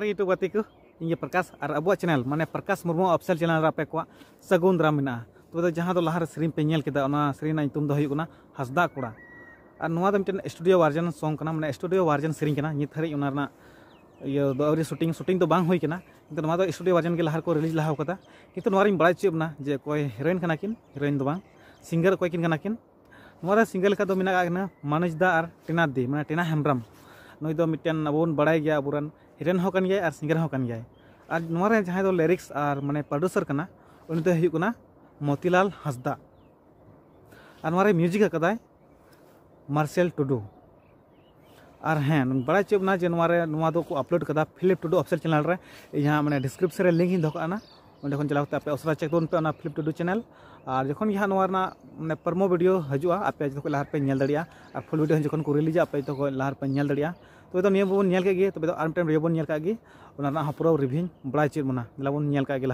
जोहार यूट्यूब गाते को प्रकाश और अब चैनल माने प्रकाश मुर्मू ऑफिशियल चैनल आपे को सगुन दाम मेना तो जहाँ तो लहार सेरी पे नेल केदा ओना सेरी ना तुम दो हुयुकना हसदा कोड़ा और मिटन स्टूडियो वर्जन सॉन्ग माने स्टूडियो वर्जन सेरी ये दो अवरी शूटिंग शूटिंग तो दो स्टूडियो वर्जन के लहार को रिलीज़ लहा कदा किंतु नुआ रिन बड़ा चेबना जे कना किन हीरोइन दो बांग सिंगर कोई किन कना किन नुआ दा सिंगल का का मानुज दा और टीना दी माने टीना हेम्ब्रम नुई दो मिटन अब हो कन गया और सिंगर हो और जहाँ तो लिरिक्स और माने प्रोड्यूसर उन मोतीलाल हंसदा और म्यूज़िक अकदाय मार्शल टुडू और हाँ बड़ा चेबना जे को अपलोड कदा फिलिप टुडू ऑफिशियल चैनल यहाँ मैंने डिस्क्रिप्शन लिंक दोकाना चला आप उसरा चेक पे फिलिप टुडू चैनल और जो मैंने प्रमो वीडियो हजूआ आप जो लहार और फुल वीडियो जो रिलीज़ आप जो लहार के तब आर टाइम रिव्यू ओना पूरा रिव्यू बड़ा चेद मेला नेल के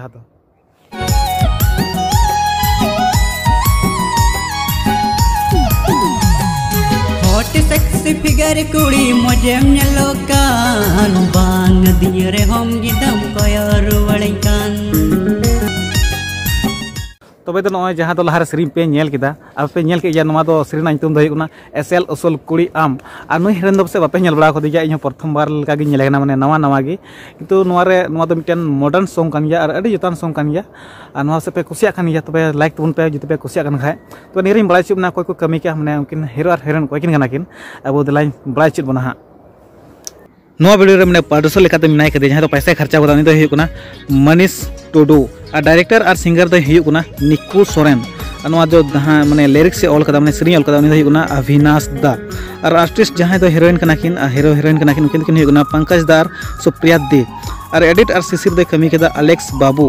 figar kuri mojemnya lokan Bang dia rehom gidam koyor walinkan तबे तो नॉय जहाँ तो लहार सेरिंग पे नेल केदा अब पे नेल के या नवा तो हुना एसएल उसल कुड़ी आम आ नुई हेरन दो से बापे बड़ा को इन प्रथम बार लगा माने नवा नवा नवा नवा मिटन मॉडर्न और अडी जतान नवा से पे गया तबे लाइक तुन पे जते पे कुसिया कान खाए तो नेरिन बड़ा कोई को कमी के हमने उनकिन हीरो और हीरोइन कोई किन अब दिलाई बड़ा चिब बना नुआ वीडियो रे मैंने जहाँ तो पैसा खर्चा तो हुयुकना मनीष टुडू डायरेक्टर और सिंगर हुयुकना निकू सोरेन। जो माने लिरिक्स ऑल कदा, माने सेरिंग ऑल अविनाश दा और आर्टिस्ट जहाँ तो हीरोइन कना किन हीरो हीरोइन कना किन उनकिन किन हुयुकना पंकज दा और सुप्रिया दी। और एडिट और सिसिर दे कमी कदा अलेक्स बाबू।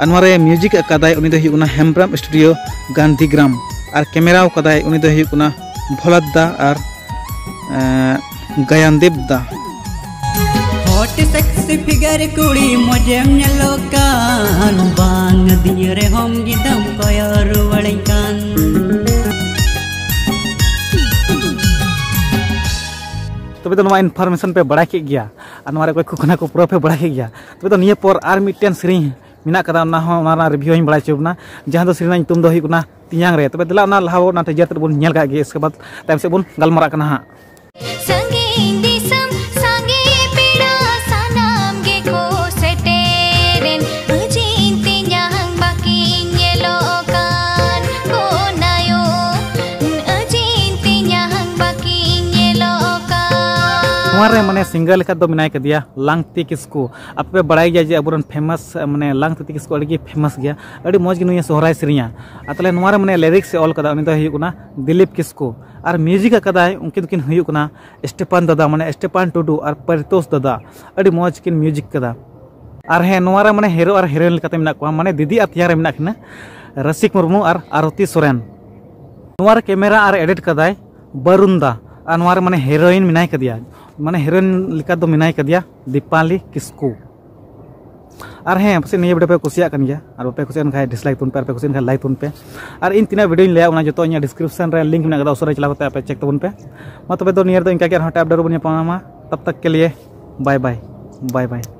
नुआ रे म्यूज़िक कदाय उनी तो हेम्ब्रम स्टूडियो गांधीग्राम। और कैमरा कदाय उनी तो दा और गयानदेव दा। फिगर कुड़ी मजेम नेलोकान बांग दिए रे हम गिदम कयर वड़िकान तबे तो इनफॉर्मेशन पे बड़ा के गया। और नवा कोई खुखना को पूरा पे बड़ा के गया। तबे तो निये पर आर मिटन सेरिंग मिना कदा ना हो ना रिव्यू हिं बड़ा चुबना जहाँ तो सेरिंग तुम दो हुकुना तियांग रे तबे ना लहाव ना तेजर बन नेल का गे इसके बाद टाइम से बन गलमरा कना। हमारे माने सिंगर लेखा दो कदिया लांगती किसको आप पे बड़ाई गया जे अबुरन फ़ेमस माने लांगती किसको फ़ेमस गया मौज गी नुया सोहराय सेरिया अतले नवारे माने लिरिक्स से ऑल कदा उनी दो हुयुकना दिलीप किसको और म्यूज़िक कदा उनकिन किन हुयुकना स्टेपान दादा माने स्टेपान टुडू और परितोष दादा अड़ी मौज किन म्यूज़िक कदा और हे नवारे माने हीरो और लेकाते मिना दीदी अतियारे मिना रसिक मुर्मू और आरती सोरेन नवारे कैमरा और एडिट कदाय बरुंदा और नवारे माने हीरोइन दो मिनाय कदिया दीपाली किस्कू? और हाँ पसे निये वीडियो पे कुछ और पे कुछ खाए डिसलाइक तुन पे पे कुछ लाइक तुम पे। और इन तीन वीडियो लिया जो इन डिस्क्रिप्शन लिंक मेना उसरे चला पे आप चेक तबन पे। मैं तब तो नियर तो इनका अपडेट बन पामा तब तक के लिए बाय बाय बाय बाय